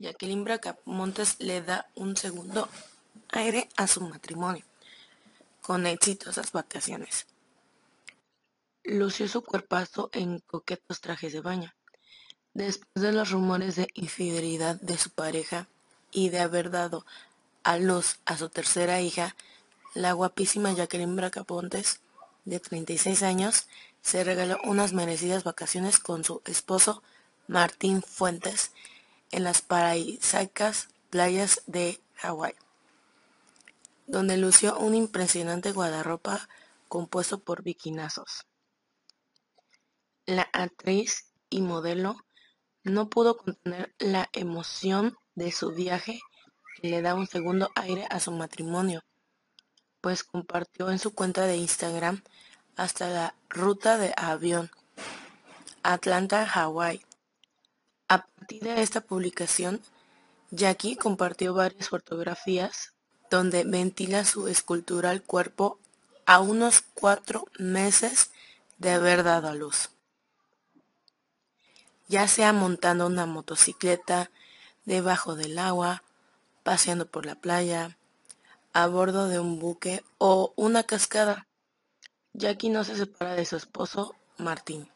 Jacqueline Bracamontes le da un segundo aire a su matrimonio, con exitosas vacaciones. Lució su cuerpazo en coquetos trajes de baño. Después de los rumores de infidelidad de su pareja y de haber dado a luz a su tercera hija, la guapísima Jacqueline Bracamontes, de 36 años, se regaló unas merecidas vacaciones con su esposo Martín Fuentes, en las paradisíacas playas de Hawái, donde lució un impresionante guardarropa compuesto por biquinazos. La actriz y modelo no pudo contener la emoción de su viaje que le da un segundo aire a su matrimonio, pues compartió en su cuenta de Instagram hasta la ruta de avión Atlanta-Hawái a partir de esta publicación, Jackie compartió varias fotografías donde ventila su escultural cuerpo a unos cuatro meses de haber dado a luz. Ya sea montando una motocicleta, debajo del agua, paseando por la playa, a bordo de un buque o una cascada, Jackie no se separa de su esposo, Martín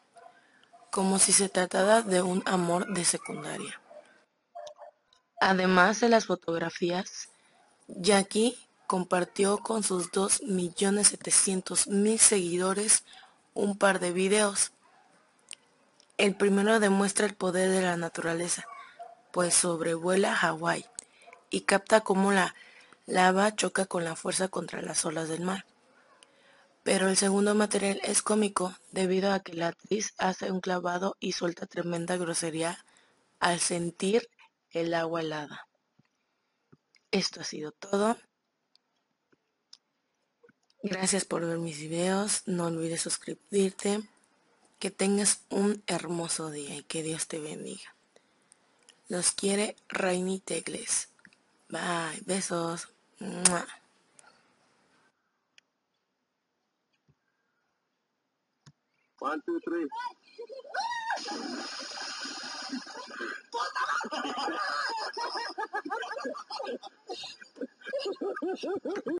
como si se tratara de un amor de secundaria. Además de las fotografías, Jackie compartió con sus 2.700.000 seguidores un par de videos. El primero demuestra el poder de la naturaleza, pues sobrevuela Hawái y capta cómo la lava choca con la fuerza contra las olas del mar. Pero el segundo material es cómico, debido a que la actriz hace un clavado y suelta tremenda grosería al sentir el agua helada. Esto ha sido todo. Gracias por ver mis videos. No olvides suscribirte. Que tengas un hermoso día y que Dios te bendiga. Los quiere Rainy Tegles. Bye. Besos. One, two, three.